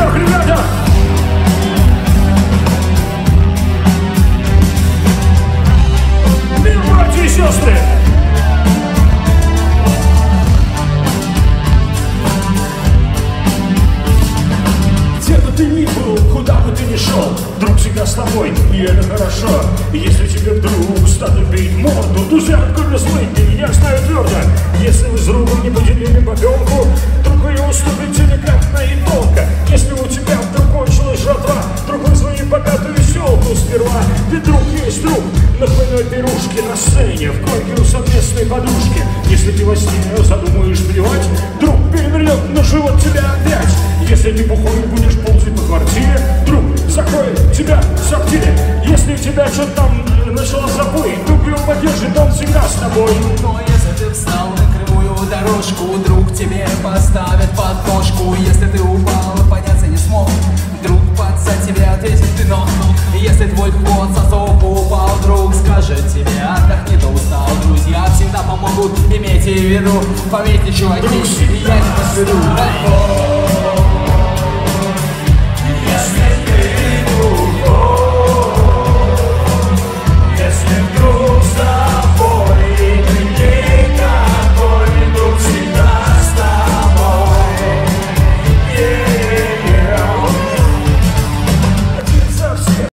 вверх, ребята! Мир, братья и сестры! Ты ни был, куда бы ты ни шел, друг всегда с тобой, и это хорошо. И Если тебе вдруг станут бить морду, друзья, откуда смыти, я знаю твердо. Если вы с другом не поделили бабенку, есть друг, на двойной пирушке, на сцене, в койке у совместной подушки. Если ты во сне задумаешь плевать, друг перевернет на живот тебя опять. Если ты бухой будешь ползать по квартире, друг закроет тебя в сортире. Если тебя что-то там начало забой, друг его поддержит, он всегда с тобой. Но если ты встал на кривую дорожку, друг тебе поставит подножку. Тебя ответит ты но. Если твой ход со стопу упал, друг скажет тебе отдохни, ты устал. Друзья всегда помогут, имейте в виду, поверьте, чуваки, я не подведу.